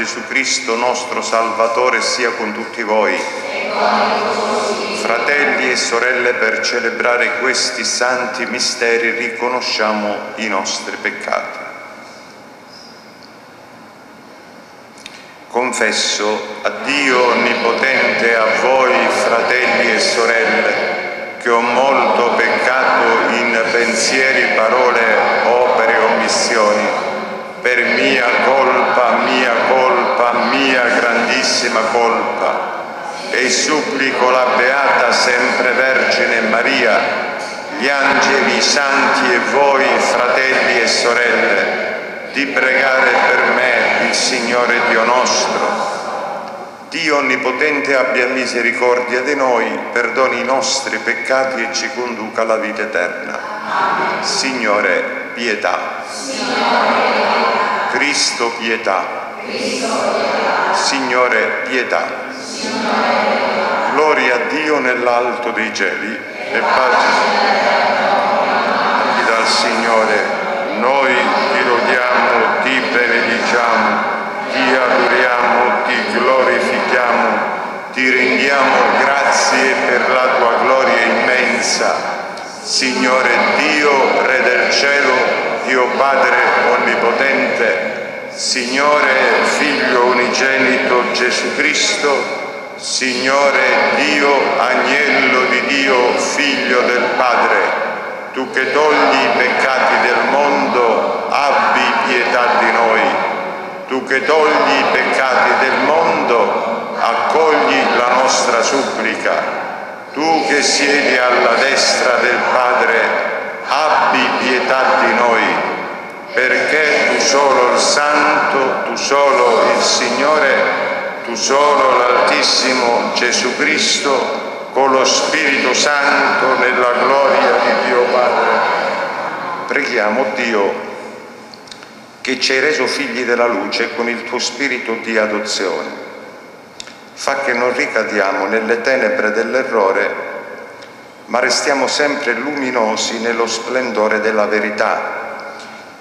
Gesù Cristo nostro Salvatore sia con tutti voi. Fratelli e sorelle, per celebrare questi santi misteri riconosciamo i nostri peccati. Confesso a Dio Onnipotente a voi, fratelli e sorelle, che ho molto peccato in pensieri, parole, opere omissioni, per mia colpa, mia colpa, grandissima colpa. E supplico la Beata Sempre Vergine Maria, gli angeli, santi e voi, fratelli e sorelle, di pregare per me il Signore Dio nostro Dio Onnipotente abbia misericordia di noi, perdoni i nostri peccati e ci conduca alla vita eterna. Amen. Signore, pietà. Signore, Cristo, pietà. Cristo, pietà. Signore, pietà. Signore, Gloria a Dio nell'alto dei cieli e pace dal Signore. Noi ti lodiamo, ti benediciamo ti adoriamo, ti glorifichiamo, ti rendiamo grazie per la tua gloria immensa. Signore Dio, Re del cielo, Dio Padre Onnipotente, Signore Figlio Unigenito Gesù Cristo, Signore Dio, Agnello di Dio, Figlio del Padre, tu che togli i peccati del mondo, abbi pietà di noi tu che togli i peccati del mondo, accogli la nostra supplica. Tu che siedi alla destra del Padre, abbi pietà di noi, perché tu solo il Santo, tu solo il Signore, tu solo l'Altissimo Gesù Cristo, con lo Spirito Santo nella gloria di Dio Padre. Preghiamo Dio che ci hai reso figli della luce con il tuo spirito di adozione. Fa che non ricadiamo nelle tenebre dell'errore, ma restiamo sempre luminosi nello splendore della verità.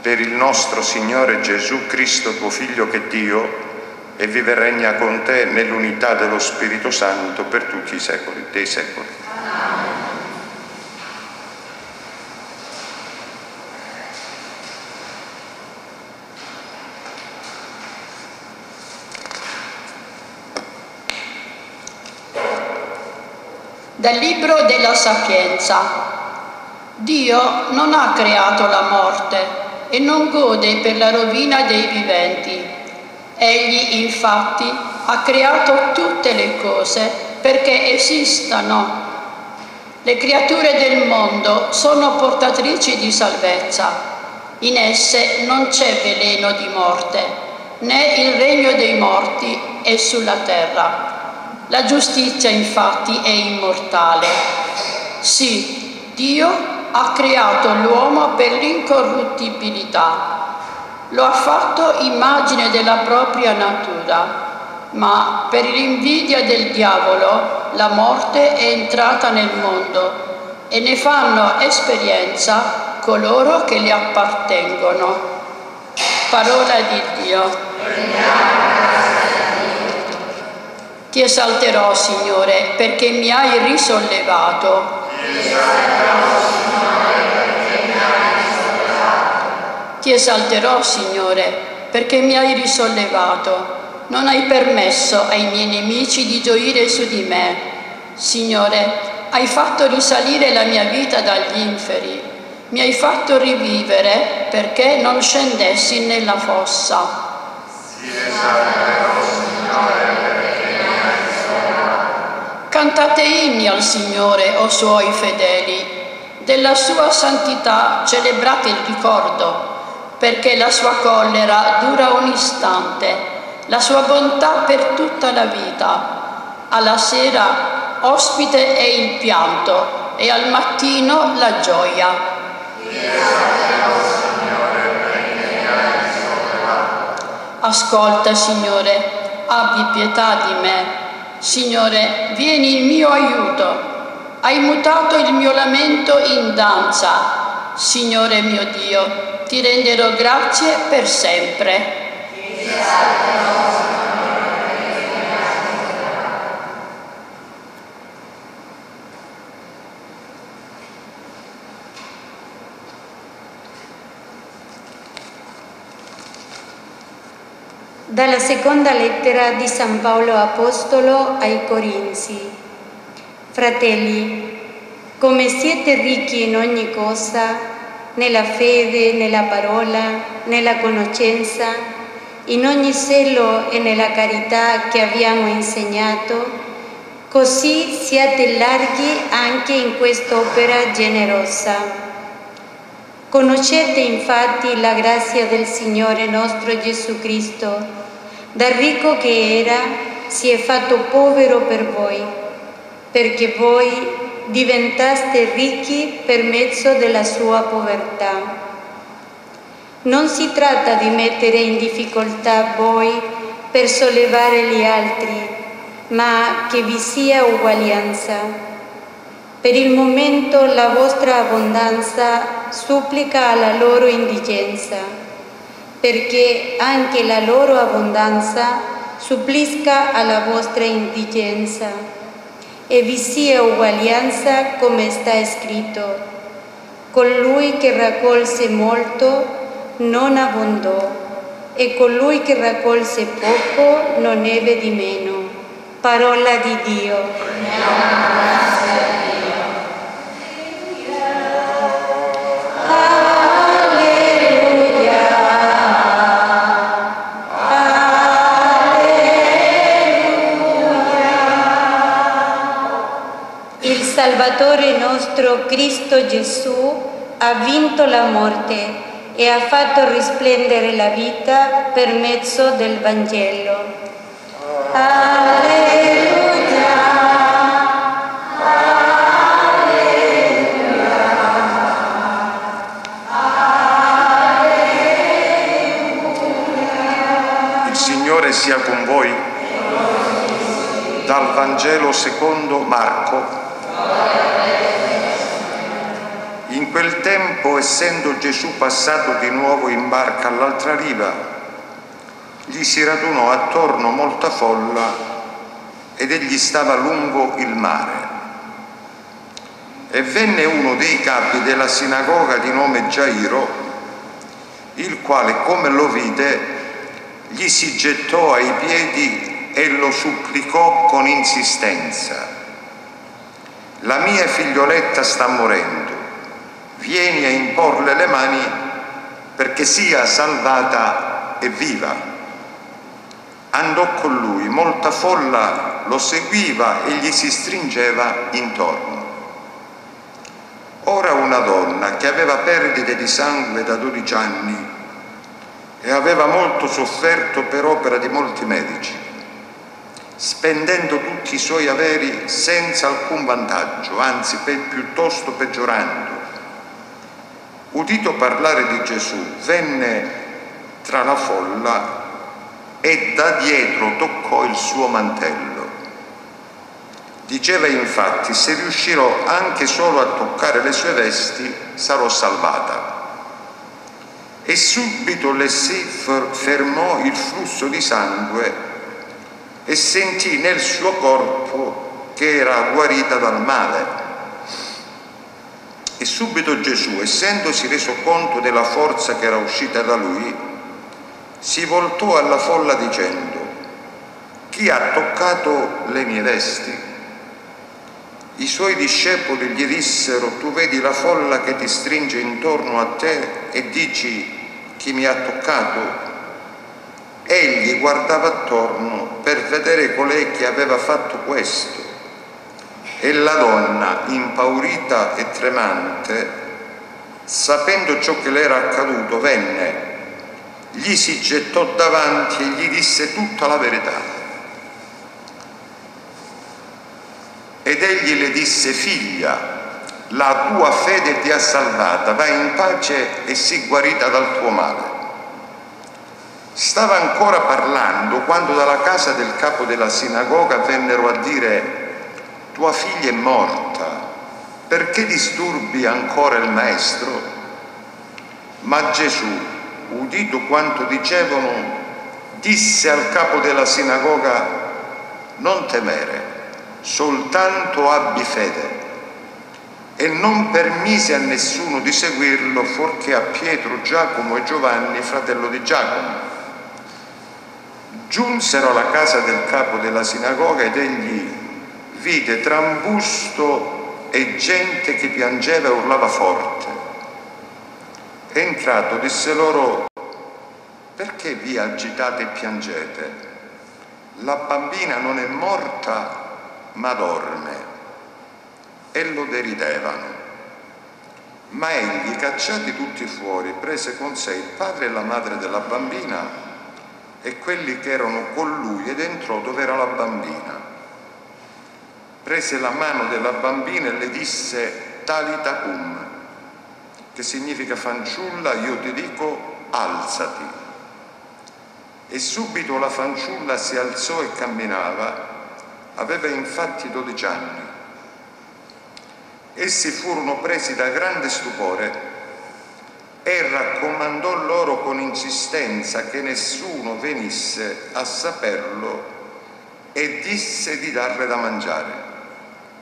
Per il nostro Signore Gesù Cristo, tuo Figlio che è Dio, e vive e regna con te nell'unità dello Spirito Santo per tutti i secoli dei secoli. Dal Libro della Sapienza. Dio non ha creato la morte e non gode per la rovina dei viventi. Egli infatti ha creato tutte le cose perché esistano. Le creature del mondo sono portatrici di salvezza. In esse non c'è veleno di morte, né il regno dei morti è sulla terra. La giustizia infatti è immortale. Sì, Dio ha creato l'uomo per l'incorruttibilità. Lo ha fatto immagine della propria natura, ma per l'invidia del diavolo la morte è entrata nel mondo e ne fanno esperienza coloro che le appartengono. Parola di Dio. Ti esalterò, Signore, perché mi hai risollevato. Ti esalterò, Signore, perché mi hai risollevato. Non hai permesso ai miei nemici di gioire su di me. Signore, hai fatto risalire la mia vita dagli inferi. Mi hai fatto rivivere perché non scendessi nella fossa. Cantate inni al Signore, o suoi fedeli, della sua santità celebrate il ricordo, perché la sua collera dura un istante, la sua bontà per tutta la vita. Alla sera ospite è il pianto e al mattino la gioia. Ascolta, Signore, abbi pietà di me Signore, vieni in mio aiuto. Hai mutato il mio lamento in danza. Signore mio Dio, ti renderò grazie per sempre. Dalla seconda lettera di San Paolo Apostolo ai Corinzi. Fratelli, come siete ricchi in ogni cosa, nella fede, nella parola, nella conoscenza, in ogni zelo e nella carità che abbiamo insegnato, così siate larghi anche in quest'opera generosa. Conoscete infatti la grazia del Signore nostro Gesù Cristo, da ricco che era, si è fatto povero per voi, perché voi diventaste ricchi per mezzo della sua povertà. Non si tratta di mettere in difficoltà voi per sollevare gli altri, ma che vi sia uguaglianza. Per il momento la vostra abbondanza supplica alla loro indigenza, perché anche la loro abbondanza supplisca alla vostra indigenza. E vi sia uguaglianza come sta scritto. Colui che raccolse molto non abbondò e colui che raccolse poco non ebbe di meno. Parola di Dio. Salvatore nostro Cristo Gesù ha vinto la morte e ha fatto risplendere la vita per mezzo del Vangelo. Alleluia! Il Signore sia con voi. Dal Vangelo secondo Marco. In quel tempo, essendo Gesù passato di nuovo in barca all'altra riva, gli si radunò attorno molta folla ed egli stava lungo il mare. E venne uno dei capi della sinagoga di nome Gairo, il quale, come lo vide, gli si gettò ai piedi e lo supplicò con insistenza. La mia figlioletta sta morendo, vieni a imporle le mani perché sia salvata e viva. Andò con lui, molta folla lo seguiva e gli si stringeva intorno. Ora una donna che aveva perdite di sangue da 12 anni e aveva molto sofferto per opera di molti medici, spendendo tutti i suoi averi senza alcun vantaggio, anzi pe- piuttosto peggiorando. Udito parlare di Gesù, venne tra la folla e da dietro toccò il suo mantello. Diceva infatti, se riuscirò anche solo a toccare le sue vesti, sarò salvata. E subito le si fermò il flusso di sangue e sentì nel suo corpo che era guarita dal male. E subito Gesù, essendosi reso conto della forza che era uscita da lui, si voltò alla folla dicendo, chi ha toccato le mie vesti? I suoi discepoli gli dissero, tu vedi la folla che ti stringe intorno a te e dici, chi mi ha toccato? Egli guardava attorno per vedere colei che aveva fatto questo. E la donna, impaurita e tremante, sapendo ciò che le era accaduto, venne, gli si gettò davanti e gli disse tutta la verità. Ed egli le disse, figlia, la tua fede ti ha salvata, vai in pace e sii guarita dal tuo male. Stava ancora parlando quando dalla casa del capo della sinagoga vennero a dire, tua figlia è morta, perché disturbi ancora il maestro? Ma Gesù, udito quanto dicevano, disse al capo della sinagoga, non temere, soltanto abbi fede. E non permise a nessuno di seguirlo, fuorché a Pietro, Giacomo e Giovanni, fratello di Giacomo. Giunsero alla casa del capo della sinagoga ed egli vide trambusto e gente che piangeva e urlava forte. Entrato disse loro, perché vi agitate e piangete? La bambina non è morta ma dorme. E lo deridevano. Ma egli, cacciati tutti fuori, prese con sé il padre e la madre della bambina e quelli che erano con lui ed entrò dove era la bambina. Prese la mano della bambina e le disse talita cum, che significa fanciulla, io ti dico alzati. E subito la fanciulla si alzò e camminava, aveva infatti dodici anni. Essi furono presi da grande stupore e raccomandò loro con insistenza che nessuno venisse a saperlo e disse di darle da mangiare.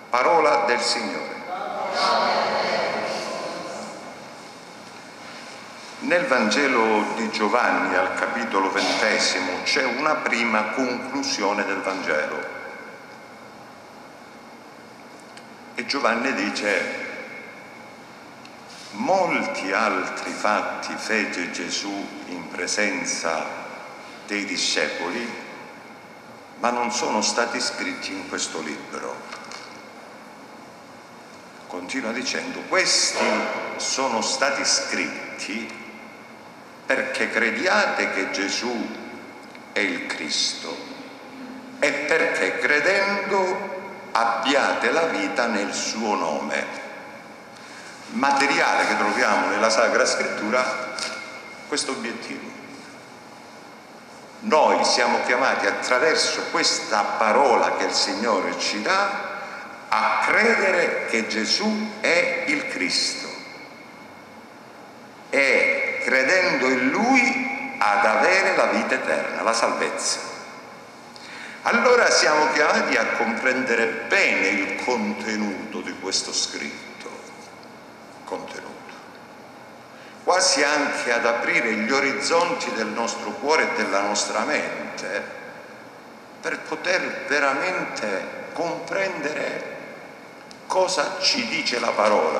Parola del Signore. Nel Vangelo di Giovanni al capitolo ventesimo c'è una prima conclusione del Vangelo. E Giovanni dice Molti altri fatti fece Gesù in presenza dei discepoli, ma non sono stati scritti in questo libro. Continua dicendo, questi sono stati scritti perché crediate che Gesù è il Cristo e perché credendo abbiate la vita nel suo nome materiale che troviamo nella Sacra Scrittura questo obiettivo. Noi siamo chiamati attraverso questa parola che il Signore ci dà a credere che Gesù è il Cristo e credendo in Lui ad avere la vita eterna, la salvezza. Allora siamo chiamati a comprendere bene il contenuto di questo scritto contenuto, quasi anche ad aprire gli orizzonti del nostro cuore e della nostra mente per poter veramente comprendere cosa ci dice la parola.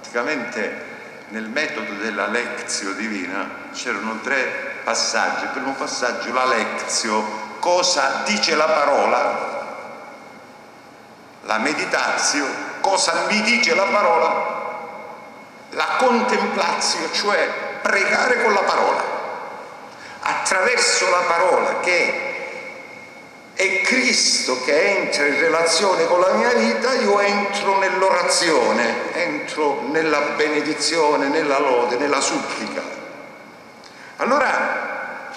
Praticamente nel metodo della lezio divina c'erano tre passaggi. Il primo passaggio, la lezio, cosa dice la parola? La meditazio, cosa mi dice la parola? La contemplazio, cioè pregare con la parola, attraverso la parola che è Cristo che entra in relazione con la mia vita, io entro nell'orazione, entro nella benedizione, nella lode, nella supplica. Allora,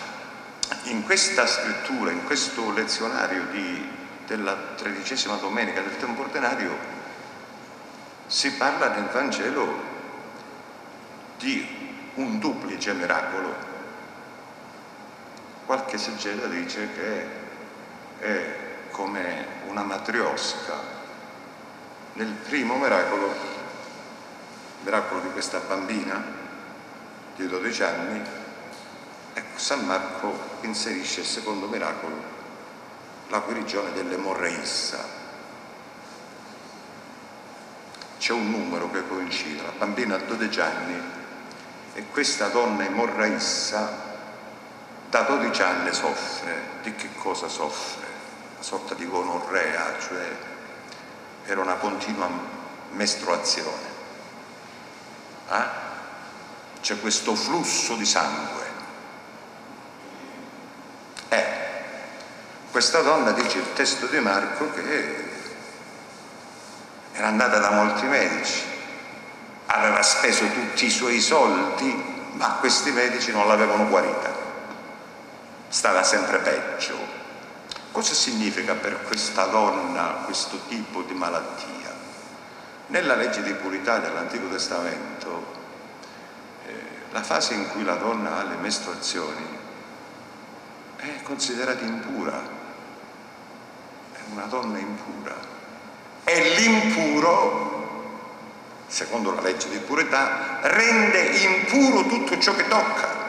in questa scrittura, in questo lezionario di, della tredicesima domenica del tempo ordinario, si parla nel Vangelo di un duplice miracolo. Qualche esegeta dice che è come una matriosca. Nel primo miracolo, il miracolo di questa bambina di 12 anni, ecco, San Marco inserisce il secondo miracolo, la guarigione dell'emorreissa. C'è un numero che coincide, la bambina ha 12 anni e questa donna emorraissa da 12 anni soffre. Di che cosa soffre? Una sorta di gonorrea, cioè era una continua mestruazione. Eh? C'è questo flusso di sangue. Eh, questa donna dice il testo di Marco che era andata da molti medici, aveva speso tutti i suoi soldi, ma questi medici non l'avevano guarita. Stava sempre peggio. Cosa significa per questa donna questo tipo di malattia? Nella legge di purità dell'Antico Testamento, eh, la fase in cui la donna ha le mestruazioni è considerata impura, è una donna impura. E l'impuro, secondo la legge di purità, rende impuro tutto ciò che tocca.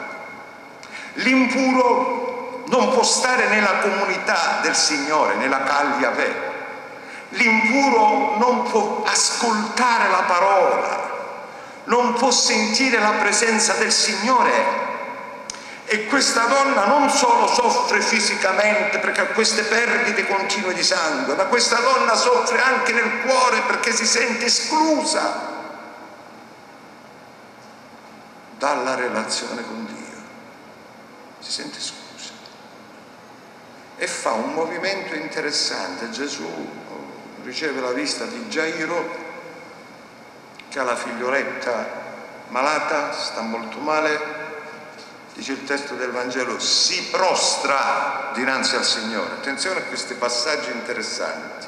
L'impuro non può stare nella comunità del Signore, nella caglia vera. L'impuro non può ascoltare la parola, non può sentire la presenza del Signore. E questa donna non solo soffre fisicamente perché ha queste perdite continue di sangue, ma questa donna soffre anche nel cuore perché si sente esclusa dalla relazione con Dio. Si sente esclusa. E fa un movimento interessante. Gesù riceve la vista di Gairo che ha la figlioletta malata, sta molto male, dice il testo del Vangelo, si prostra dinanzi al Signore. Attenzione a questi passaggi interessanti.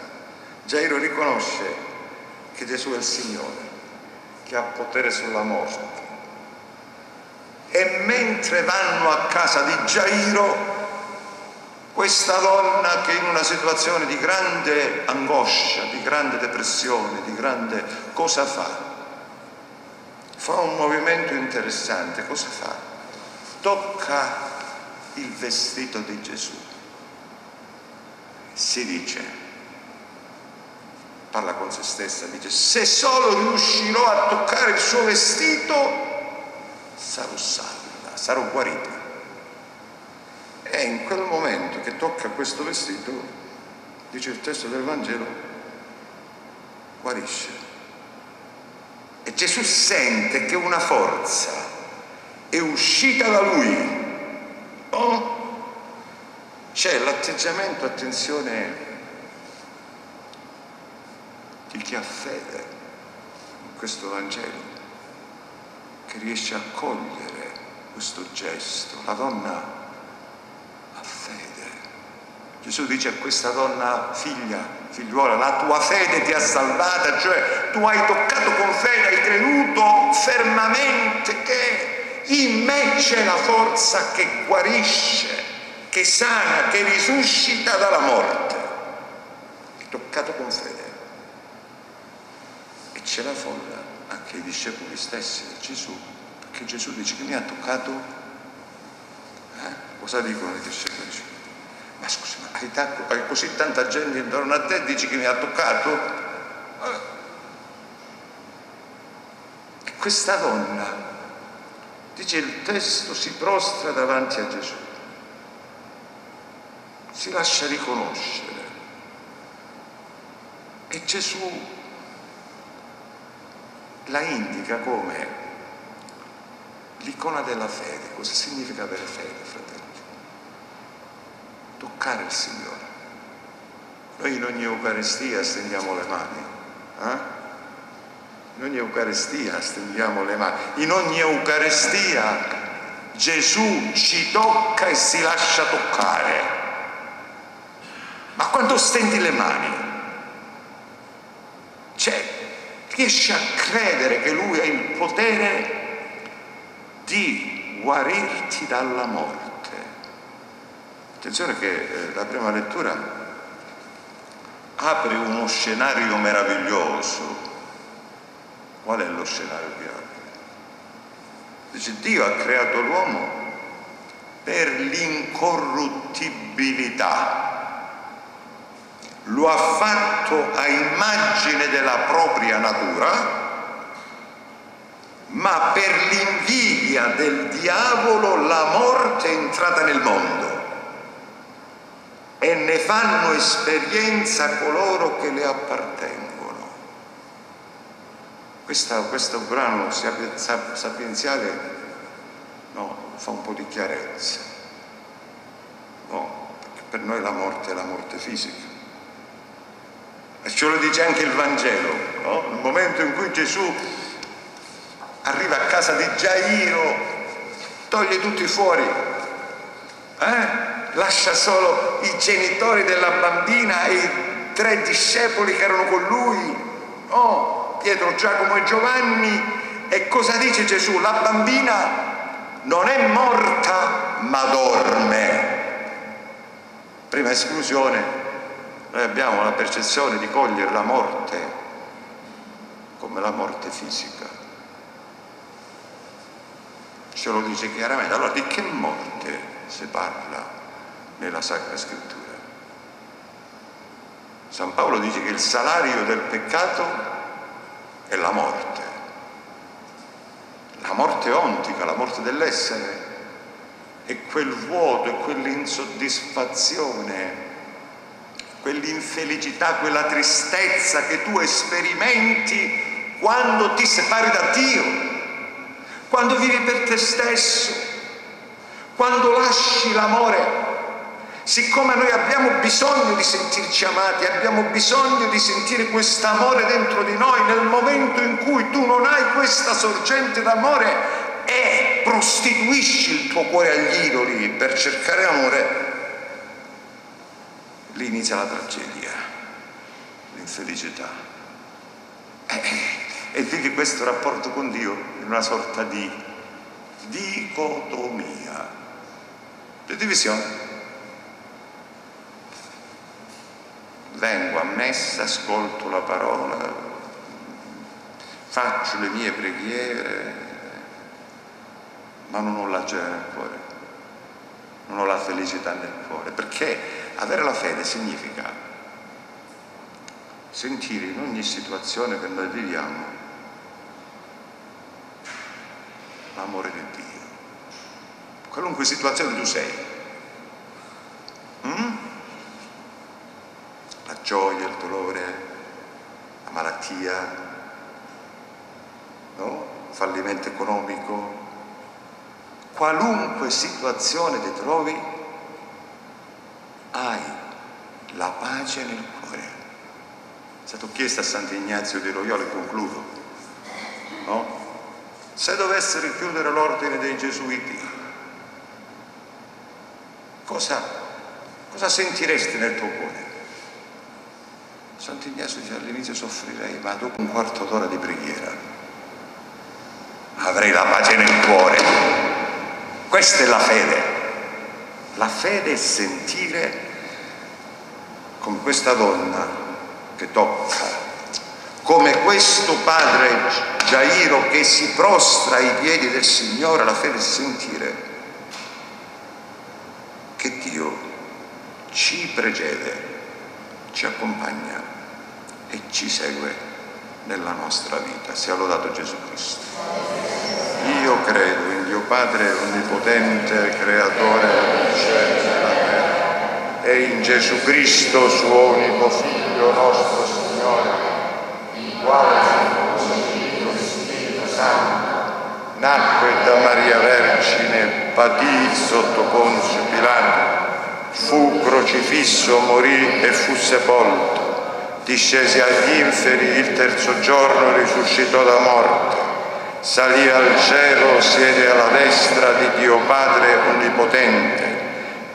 Gairo riconosce che Gesù è il Signore, che ha potere sulla morte. E mentre vanno a casa di Gairo, questa donna che in una situazione di grande angoscia, di grande depressione, di grande... cosa fa? Fa un movimento interessante, cosa fa? Tocca il vestito di Gesù. Si dice, parla con se stessa, dice, se solo riuscirò a toccare il suo vestito, sarò salva, sarò guarita. E in quel momento che tocca questo vestito, dice il testo del Vangelo, guarisce. E Gesù sente che una forza è uscita da lui. Oh, c'è l'atteggiamento, attenzione, di chi ha fede in questo Vangelo, che riesce a cogliere questo gesto. La donna Gesù dice a questa donna, figlia, figliuola, la tua fede ti ha salvata, cioè tu hai toccato con fede, hai creduto fermamente che in me c'è la forza che guarisce, che sana, che risuscita dalla morte. Hai toccato con fede. E c'è la folla anche i discepoli stessi di Gesù, perché Gesù dice che mi ha toccato. Eh? Cosa dicono i discepoli? Ma scusa, ma hai, tanto, hai così tanta gente intorno a te dici che mi ha toccato? E questa donna, dice il testo, si prostra davanti a Gesù, si lascia riconoscere. E Gesù la indica come l'icona della fede. Cosa significa avere fede, fratello? toccare il Signore. Noi in ogni Eucaristia stendiamo le mani. Eh? In ogni Eucaristia stendiamo le mani. In ogni Eucaristia Gesù ci tocca e si lascia toccare. Ma quando stendi le mani, cioè, riesci a credere che Lui ha il potere di guarirti dalla morte. Attenzione che eh, la prima lettura apre uno scenario meraviglioso. Qual è lo scenario che apre? Dice Dio ha creato l'uomo per l'incorruttibilità. Lo ha fatto a immagine della propria natura, ma per l'invidia del diavolo la morte è entrata nel mondo e ne fanno esperienza coloro che le appartengono. Questa, questo brano sapienziale no, fa un po' di chiarezza, no, perché per noi la morte è la morte fisica. Ce lo dice anche il Vangelo, no? nel momento in cui Gesù arriva a casa di Gairo, toglie tutti fuori, eh? lascia solo i genitori della bambina e i tre discepoli che erano con lui. Oh, Pietro, Giacomo e Giovanni e cosa dice Gesù? La bambina non è morta ma dorme. Prima esclusione, noi abbiamo la percezione di cogliere la morte come la morte fisica. Ce lo dice chiaramente. Allora di che morte si parla nella Sacra Scrittura? San Paolo dice che il salario del peccato è la morte, la morte ontica, la morte dell'essere, è quel vuoto, è quell'insoddisfazione, quell'infelicità, quella tristezza che tu sperimenti quando ti separi da Dio, quando vivi per te stesso, quando lasci l'amore. Siccome noi abbiamo bisogno di sentirci amati, abbiamo bisogno di sentire questo amore dentro di noi, nel momento in cui tu non hai questa sorgente d'amore e prostituisci il tuo cuore agli idoli per cercare amore, lì inizia la tragedia, l'infelicità. E, e vivi questo rapporto con Dio in una sorta di dicotomia, di divisione. vengo a messa, ascolto la parola, faccio le mie preghiere, ma non ho la gioia nel cuore, non ho la felicità nel cuore, perché avere la fede significa sentire in ogni situazione che noi viviamo l'amore di Dio, qualunque situazione tu sei. Mm? la gioia, il dolore, la malattia, no? fallimento economico, qualunque situazione ti trovi, hai la pace nel cuore. È stato chiesto a Sant'Ignazio di Loyola e concludo, no? Se dovesse richiudere l'ordine dei Gesuiti, cosa, cosa sentiresti nel tuo cuore? Sant'Ignazio dice all'inizio soffrirei, ma dopo un quarto d'ora di preghiera avrei la pace nel cuore. Questa è la fede. La fede è sentire come questa donna che tocca, come questo padre Gairo che si prostra ai piedi del Signore, la fede è sentire che Dio ci precede, ci accompagna e ci segue nella nostra vita. Sia lodato Gesù Cristo. Io credo in Dio Padre Onnipotente, Creatore del cielo e della terra, e in Gesù Cristo, suo unico Figlio, nostro Signore, il quale concepito Spirito Santo, nacque da Maria Vergine, patì sotto Ponzio Pilato, fu crocifisso, morì e fu sepolto discese agli inferi, il terzo giorno risuscitò da morte, salì al cielo, siede alla destra di Dio Padre Onnipotente,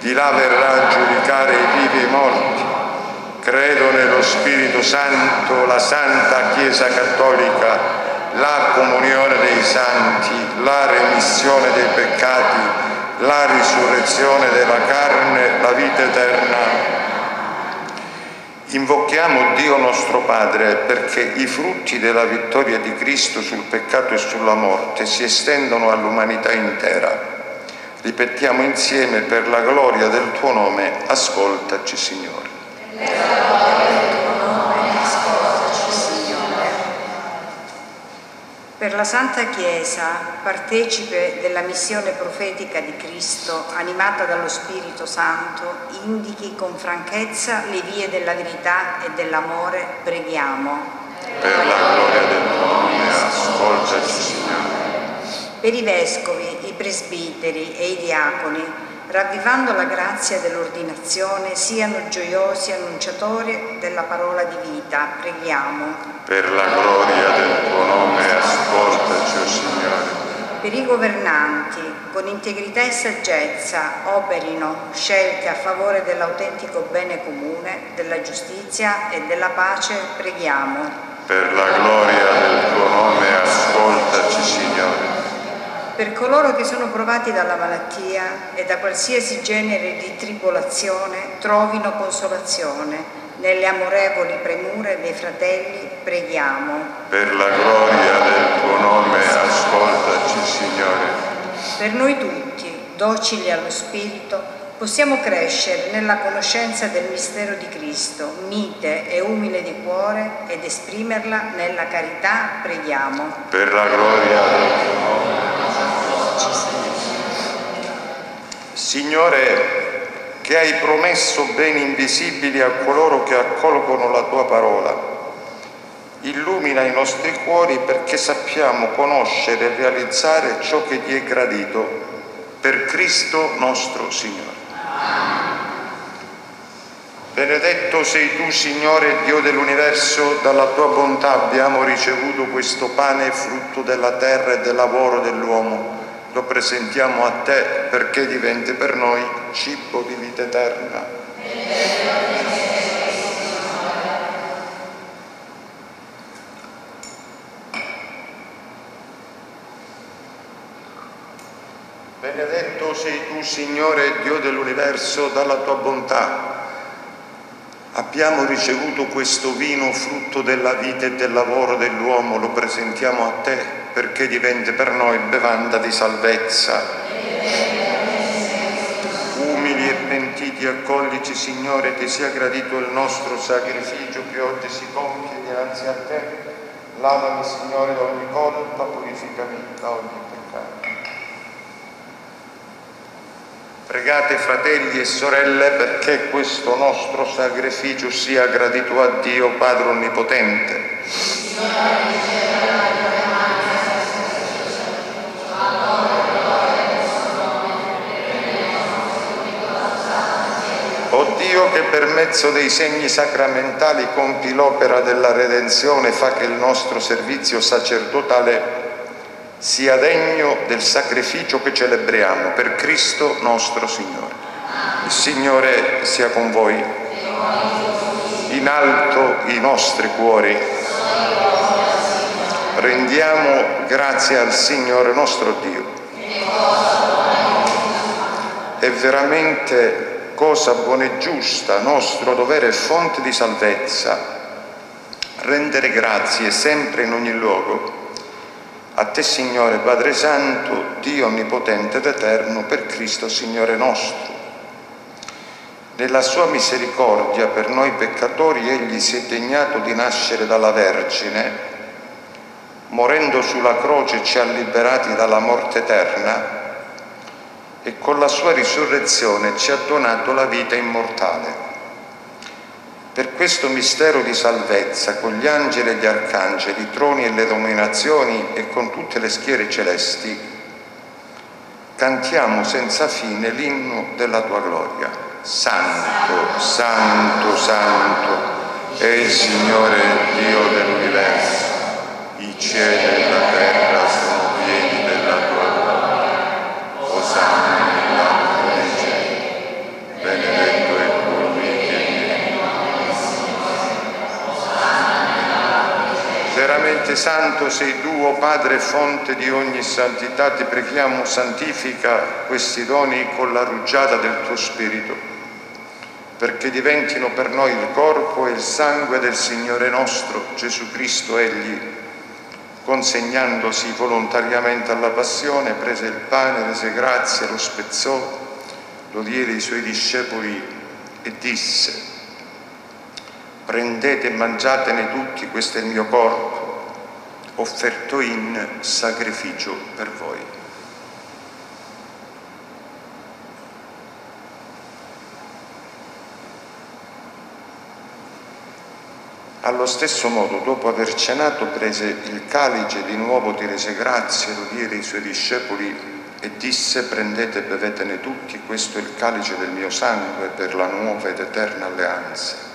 di là verrà a giudicare i vivi e i morti. Credo nello Spirito Santo, la Santa Chiesa Cattolica, la comunione dei santi, la remissione dei peccati, la risurrezione della carne, la vita eterna. Invochiamo Dio nostro Padre perché i frutti della vittoria di Cristo sul peccato e sulla morte si estendano all'umanità intera. Ripetiamo insieme per la gloria del tuo nome, ascoltaci Signore. Per la Santa Chiesa, partecipe della missione profetica di Cristo, animata dallo Spirito Santo, indichi con franchezza le vie della verità e dell'amore, preghiamo. Per la gloria del tuo nome, ascoltaci, Signore. Per i vescovi, i presbiteri e i diaconi, ravvivando la grazia dell'ordinazione, siano gioiosi annunciatori della parola di vita, preghiamo per la gloria del tuo nome, ascoltaci, o oh Signore. Per i governanti, con integrità e saggezza, operino scelte a favore dell'autentico bene comune, della giustizia e della pace, preghiamo. Per la gloria del tuo nome, ascoltaci, Signore. Per coloro che sono provati dalla malattia e da qualsiasi genere di tribolazione, trovino consolazione. Nelle amorevoli premure dei fratelli preghiamo. Per la gloria del tuo nome, ascoltaci, Signore. Per noi tutti, docili allo Spirito, possiamo crescere nella conoscenza del mistero di Cristo, mite e umile di cuore, ed esprimerla nella carità, preghiamo. Per la gloria del tuo nome. Signore, che hai promesso beni invisibili a coloro che accolgono la tua parola, illumina i nostri cuori perché sappiamo conoscere e realizzare ciò che ti è gradito per Cristo nostro Signore. Benedetto sei tu, Signore Dio dell'universo, dalla tua bontà abbiamo ricevuto questo pane frutto della terra e del lavoro dell'uomo. Lo presentiamo a te perché diventi per noi cibo di vita eterna. Benedetto sei tu, Signore Dio dell'universo, dalla tua bontà. Abbiamo ricevuto questo vino frutto della vita e del lavoro dell'uomo, lo presentiamo a te perché diventi per noi bevanda di salvezza. Umili e pentiti, accoglici, Signore, ti sia gradito il nostro sacrificio che oggi si compie dinanzi a te. Lavami, Signore, da ogni colpa, purificami da ogni peccato. Pregate fratelli e sorelle perché questo nostro sacrificio sia gradito a Dio Padre Onnipotente. O Dio che per mezzo dei segni sacramentali compi l'opera della redenzione, fa che il nostro servizio sacerdotale sia degno del sacrificio che celebriamo per Cristo nostro Signore. Il Signore sia con voi. In alto i nostri cuori. Rendiamo grazie al Signore nostro Dio. È veramente cosa buona e giusta, nostro dovere e fonte di salvezza, rendere grazie sempre in ogni luogo a te, Signore Padre Santo, Dio Onnipotente ed Eterno, per Cristo Signore nostro. Nella sua misericordia per noi peccatori, Egli si è degnato di nascere dalla Vergine, morendo sulla croce ci ha liberati dalla morte eterna e con la sua risurrezione ci ha donato la vita immortale. Per questo mistero di salvezza, con gli angeli e gli arcangeli, i troni e le dominazioni e con tutte le schiere celesti, cantiamo senza fine l'inno della tua gloria. Santo, santo, santo è il Signore Dio dell'universo. I cieli e la terra sono pieni della tua gloria. Osanna nell'alto dei cieli. Benedetto è colui che viene. Veramente santo sei tu, Padre, fonte di ogni santità, ti preghiamo, santifica questi doni con la rugiada del tuo Spirito, perché diventino per noi il corpo e il sangue del Signore nostro, Gesù Cristo, Egli, consegnandosi volontariamente alla passione, prese il pane, rese grazie, lo spezzò, lo diede ai suoi discepoli e disse, prendete e mangiatene tutti, questo è il mio corpo, offerto in sacrificio per voi. Allo stesso modo, dopo aver cenato, prese il calice, di nuovo ti rese grazie, lo diede ai suoi discepoli e disse prendete e bevetene tutti, questo è il calice del mio sangue per la nuova ed eterna alleanza,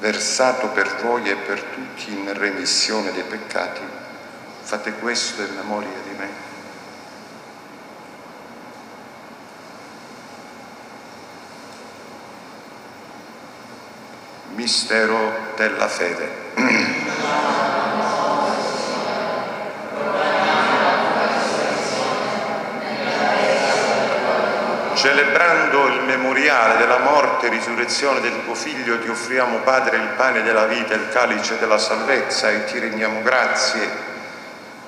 versato per voi e per tutti in remissione dei peccati. Fate questo in memoria di me. Mistero della fede. celebrando il memoriale della morte e risurrezione del tuo Figlio, ti offriamo, Padre, il pane della vita il calice della salvezza e ti rendiamo grazie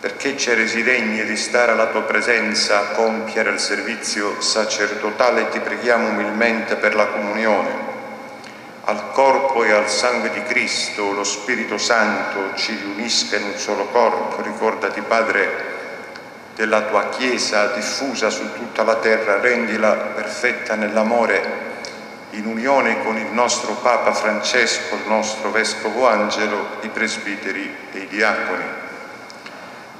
perché ci resi degni di stare alla tua presenza a compiere il servizio sacerdotale ti preghiamo umilmente per la comunione. Al corpo e al sangue di Cristo lo Spirito Santo ci riunisca in un solo corpo. Ricordati, Padre, della tua Chiesa diffusa su tutta la terra, rendila perfetta nell'amore, in unione con il nostro Papa Francesco, il nostro Vescovo Angelo, i presbiteri e i diaconi.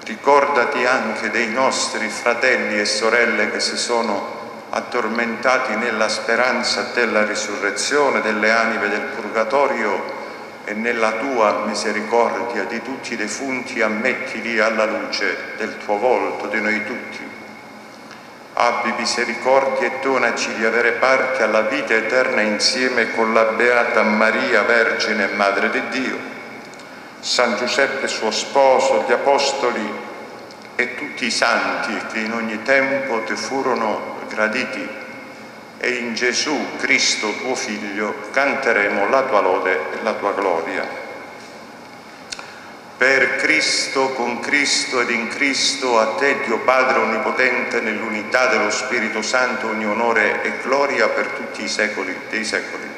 Ricordati anche dei nostri fratelli e sorelle che si sono addormentati nella speranza della risurrezione delle anime del purgatorio e nella tua misericordia di tutti i defunti ammettili alla luce del tuo volto di noi tutti. Abbi misericordia e donaci di avere parte alla vita eterna insieme con la Beata Maria, Vergine e Madre di Dio, San Giuseppe suo sposo, gli Apostoli e tutti i santi che in ogni tempo ti furono graditi e in Gesù Cristo tuo Figlio canteremo la tua lode e la tua gloria. Per Cristo, con Cristo ed in Cristo, a te Dio Padre Onnipotente, nell'unità dello Spirito Santo, ogni onore e gloria per tutti i secoli dei secoli.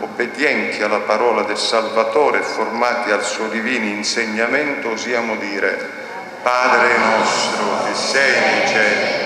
Obbedienti alla parola del Salvatore, formati al suo divino insegnamento, osiamo dire, Padre nostro che sei nei cieli,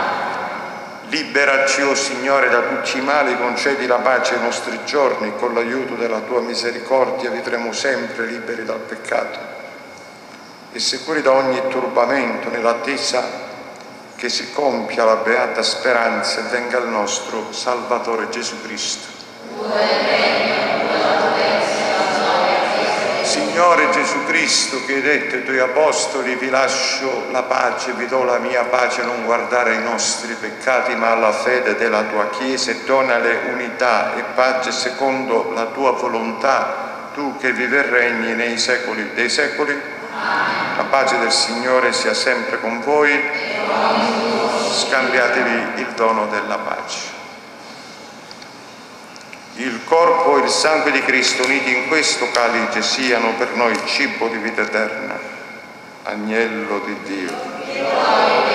Liberaci, o oh Signore, da tutti i mali, concedi la pace ai nostri giorni, con l'aiuto della tua misericordia vivremo sempre liberi dal peccato e sicuri da ogni turbamento nell'attesa che si compia la beata speranza e venga il nostro Salvatore Gesù Cristo. Signore Gesù Cristo che hai detto ai tuoi apostoli vi lascio la pace, vi do la mia pace, non guardare ai nostri peccati ma alla fede della tua Chiesa e donale unità e pace secondo la tua volontà, tu che vivi e regni nei secoli dei secoli. La pace del Signore sia sempre con voi, scambiatevi il dono della pace il corpo e il sangue di Cristo uniti in questo calice siano per noi cibo di vita eterna. Agnello di Dio.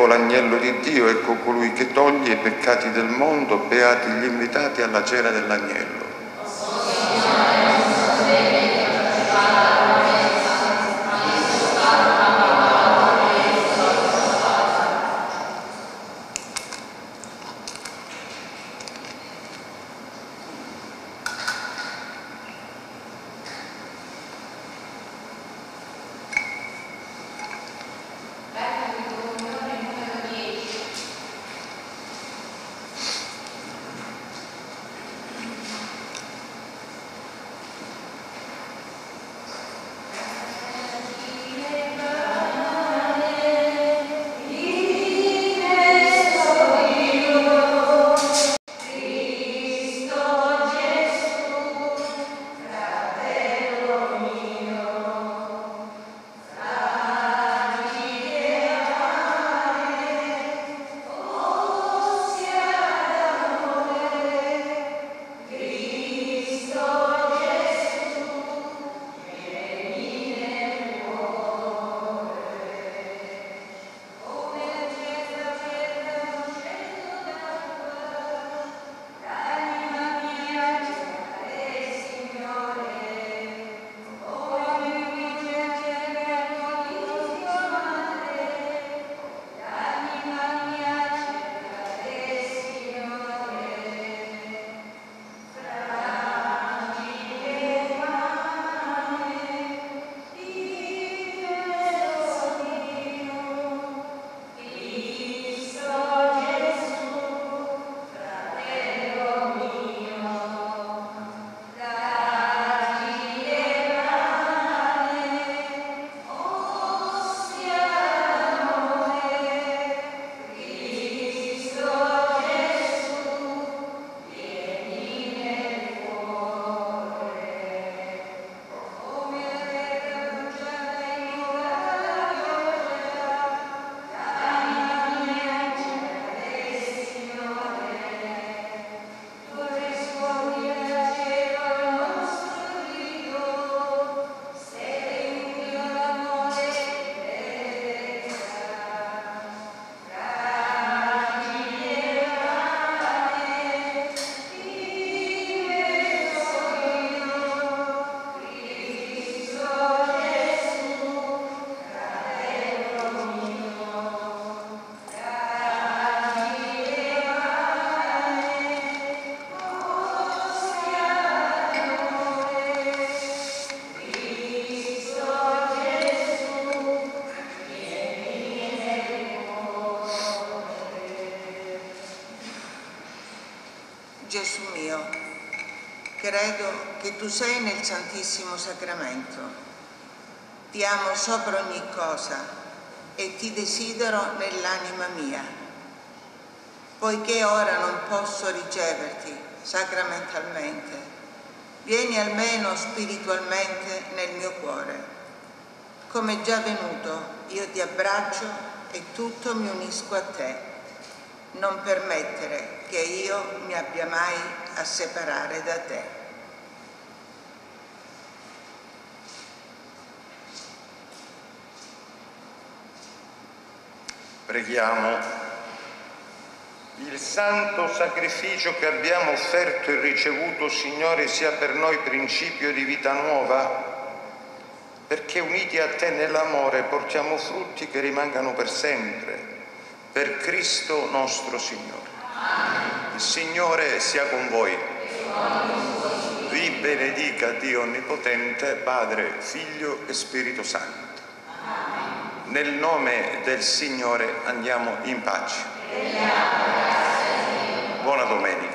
Ecco l'agnello di Dio, ecco colui che toglie i peccati del mondo, beati gli invitati alla cena dell'agnello. Credo che tu sei nel Santissimo Sacramento. Ti amo sopra ogni cosa e ti desidero nell'anima mia. Poiché ora non posso riceverti sacramentalmente, vieni almeno spiritualmente nel mio cuore. Come già venuto, io ti abbraccio e tutto mi unisco a te. Non permettere che io mi abbia mai a separare da te. Preghiamo. Il santo sacrificio che abbiamo offerto e ricevuto, Signore, sia per noi principio di vita nuova, perché uniti a Te nell'amore portiamo frutti che rimangano per sempre, per Cristo nostro Signore. Il Signore sia con voi. Vi benedica Dio Onnipotente, Padre, Figlio e Spirito Santo. Nel nome del Signore andiamo in pace. Buona domenica.